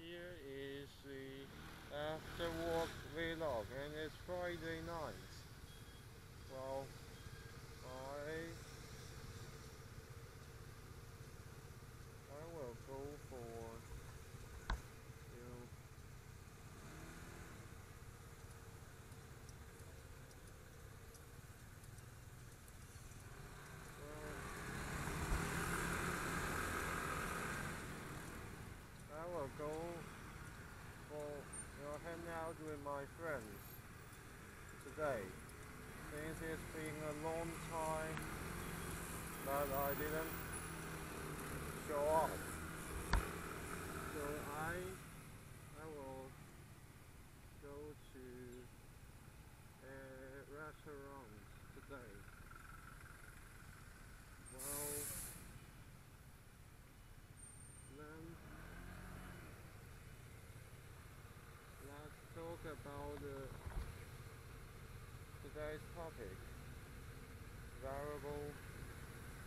Here is the after work vlog and it's Friday night. Well, I I will go for you know well, I will go for you know hang out with my friends today. Since it's been a long time that I didn't show up. So I I will go to a restaurant today. Well then let's talk about uh, today's topic. Variable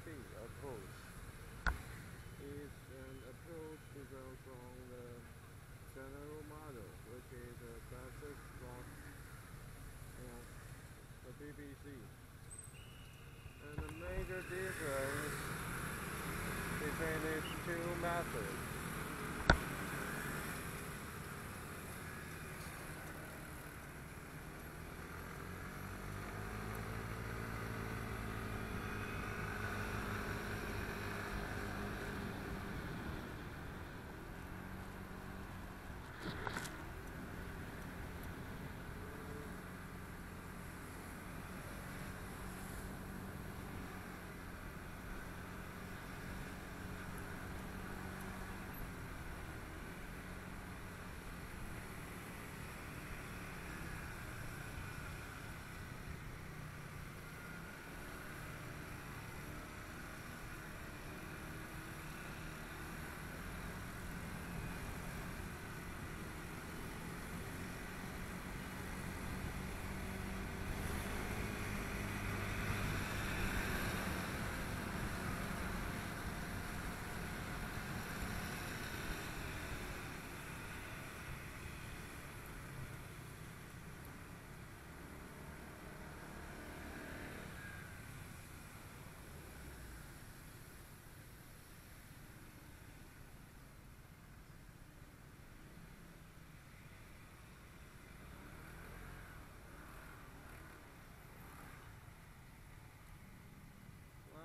fee approach is an approach developed from the general model, which is a classic from you know, the BBA. And the major difference between these two methods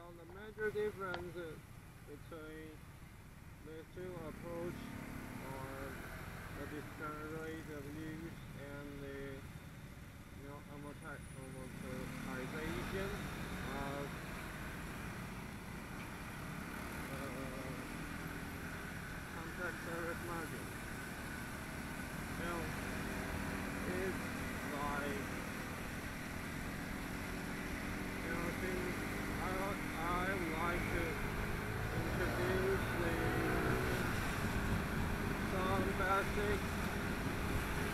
Well, the major difference between these two approach are the discount rate of use and the you know, amorti- amortization uh, of uh, contract service margin. Now, it's like you know, since I, I would like to introduce the some basic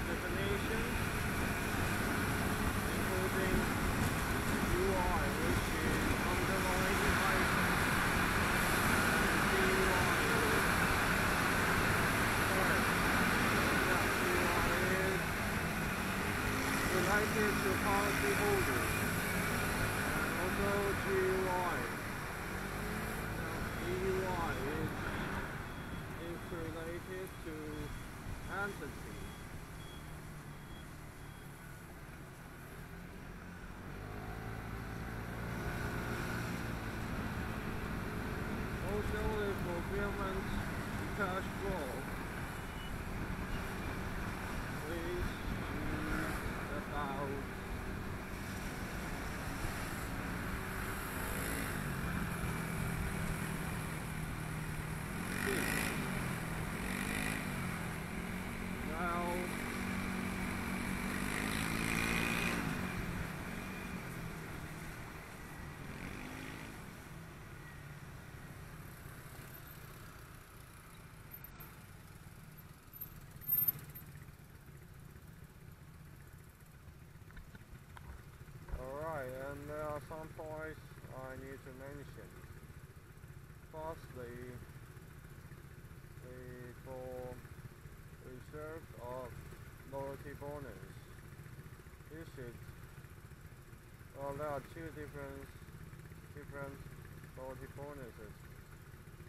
definitions, including UI, which is underlying item. CUI is correct. That CUI is related to policyholders also GUI. EUI is, is related to entity. Also, the fulfillment cash flow which is about Now, Alright, and there are some points I need to mention. Firstly, the, for reserve of loyalty bonus. You should. Well, there are two different different loyalty bonuses.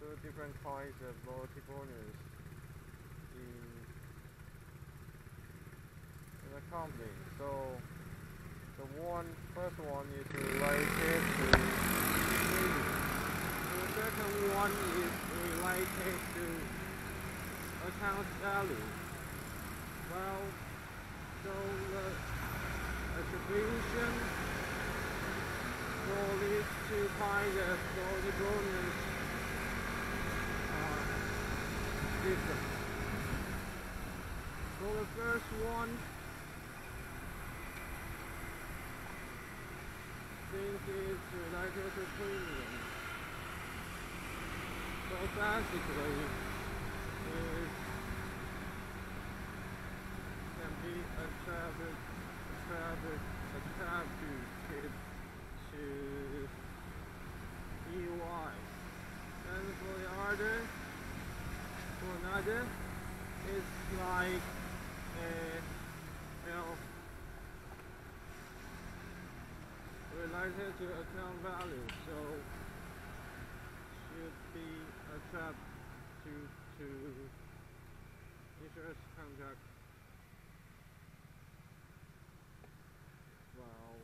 Two different kinds of loyalty bonus in in the company. So the one first one is related to trading. The second one is related to account value. Well, so the attribution for these two kinds of loyalty bonus are different. So the first one to premium. So basically it can be attributed attributed attributed to EY. And for the other for another it's like uh, you know related to account value, so should be attributed to to insurance contract. Well,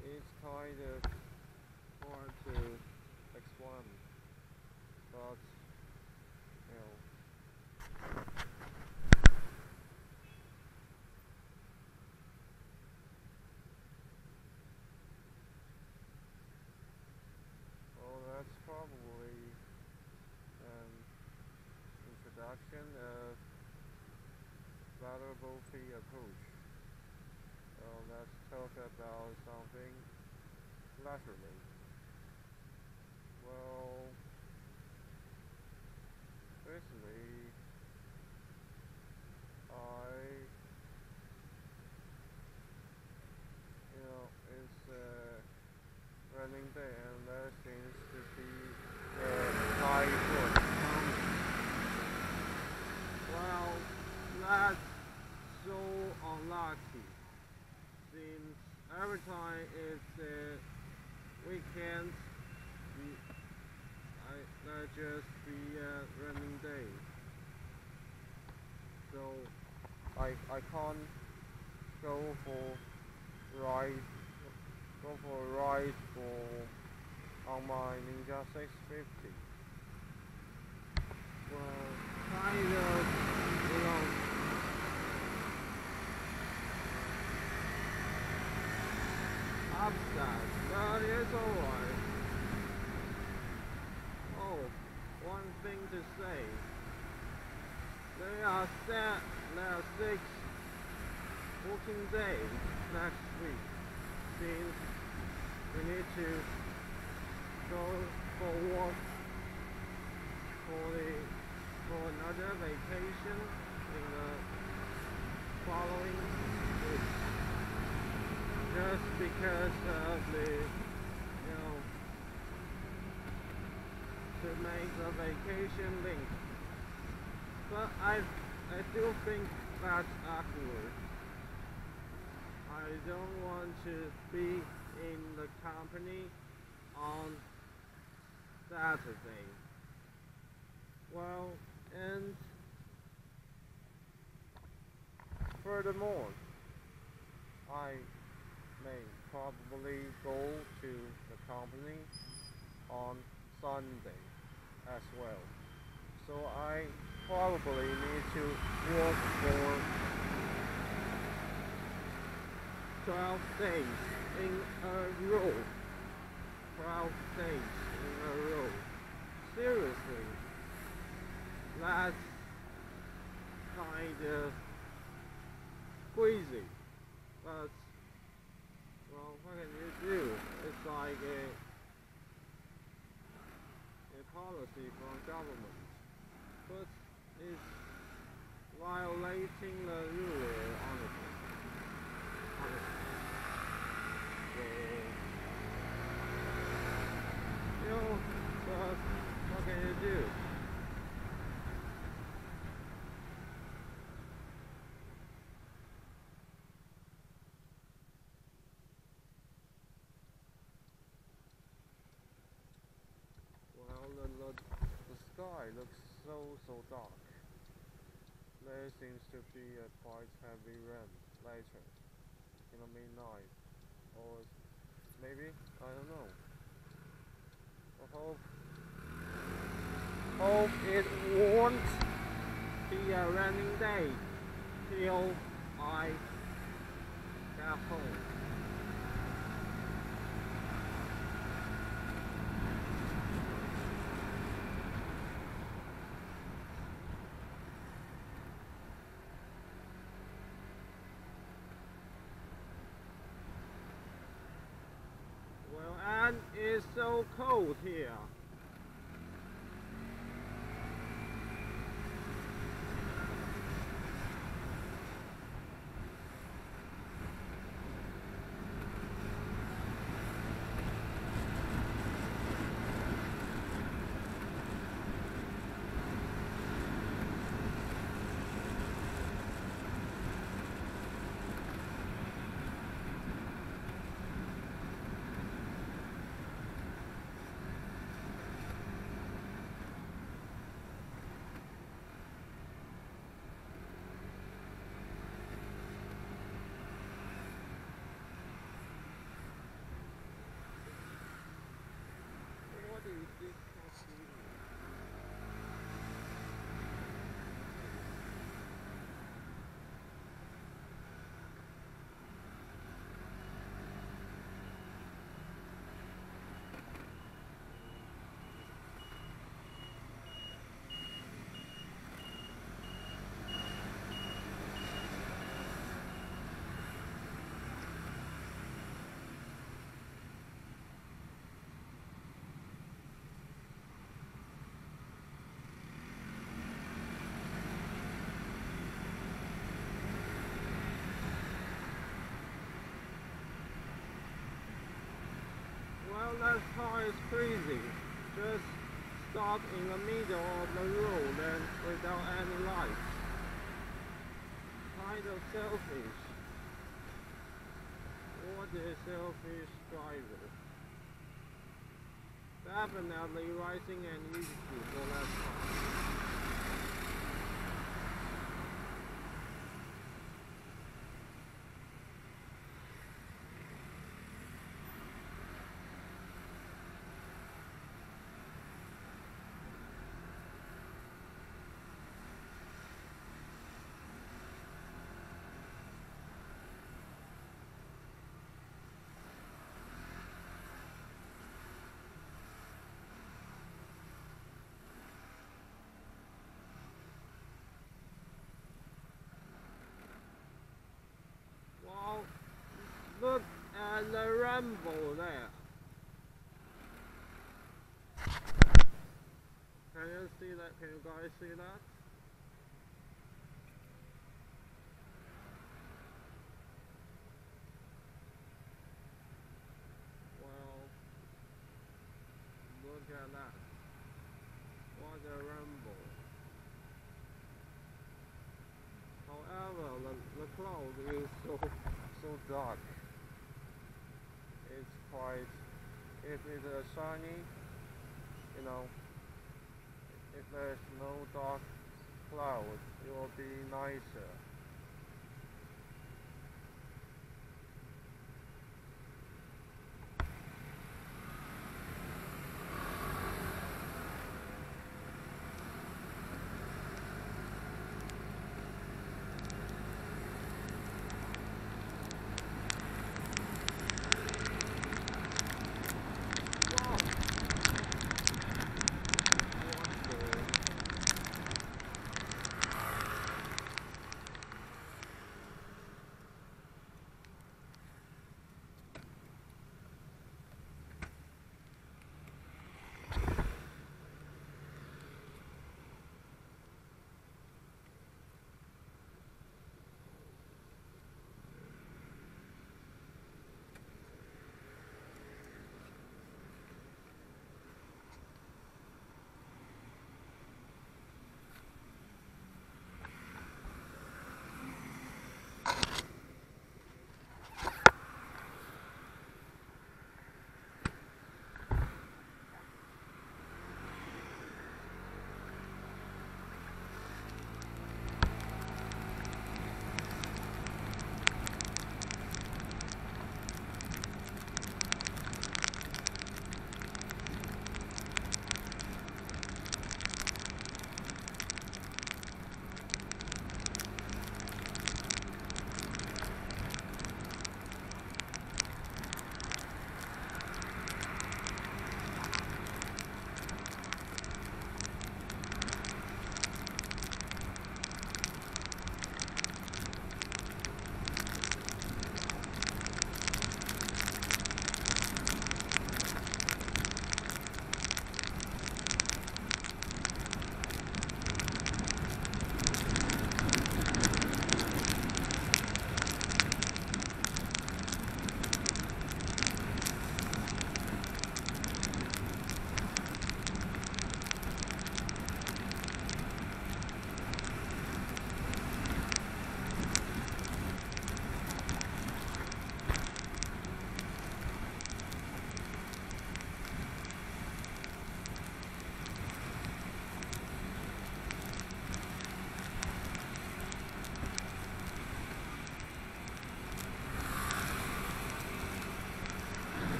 it's kind of hard to explain, but you know. Well, that's probably an introduction uh, of variable fee approach. Well, let's talk about something laterally. Well, recently I, you know, it's uh, running day and there seems to be a high foot coming. Well, that's so unlucky since every time it's a weekend, the, I that just be a running day. So I I can't go for ride go for a ride for on my Ninja 650. Well, kind of, uh, you know, upset, but it's alright. Oh, one thing to say. There are six days next week since we need to go for work for the for another vacation in the following week. Just because of the you know to make the vacation link. But I I still think that's awkward. I don't want to be in the company on Saturday. Well, and furthermore, I may probably go to the company on Sunday as well. So I probably need to work for 12 days in a row. 12 days in a row. Seriously, that's kind of crazy. But, well, what can you do? It's like a, a policy from government is violating the rule, honestly. honestly. So, you know, but what can you do? Well, the, the, the sky looks so, so dark. There seems to be a quite heavy rain later in the midnight, or maybe I don't know. I hope hope it won't be a raining day till I get home. Well, and it's so cold here. That car is crazy. Just stop in the middle of the road and without any lights. Kind of selfish. What a selfish driver. Definitely rising and issue for that car. Wow, look at the rainbow there. Can you see that? Can you guys see that? Well, look at that. What a rainbow. However, the, the cloud is so so dark. It's quite. If it's uh, sunny, you know, there's no dark cloud, it will be nicer.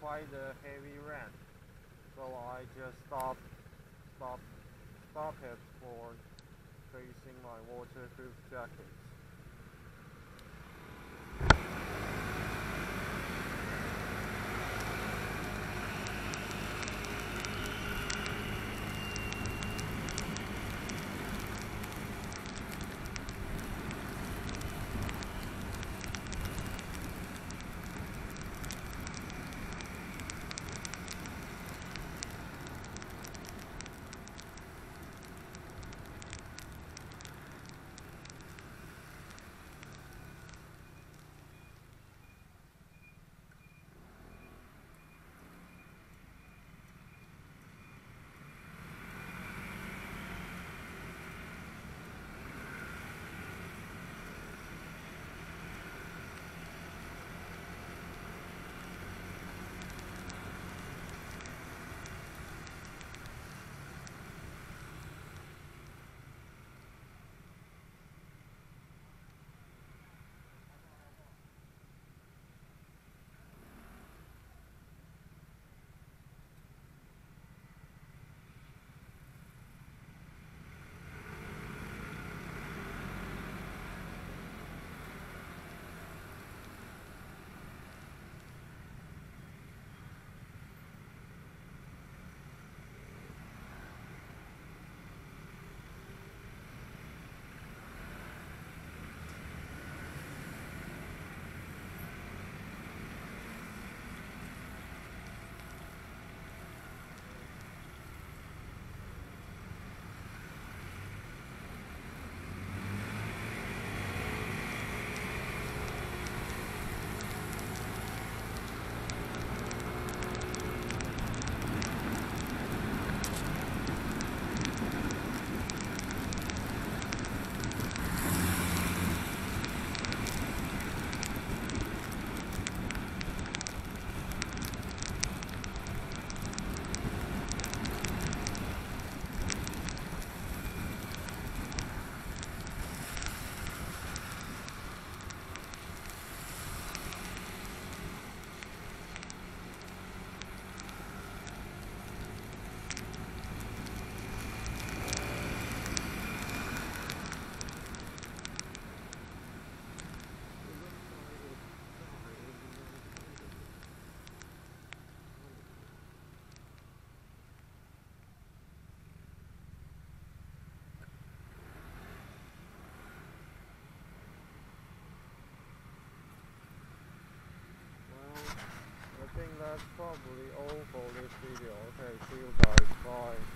Quite a heavy rain. So I just stop, stop, stop it for facing my waterproof jackets. That's probably all for this video. Okay, see you guys. Bye.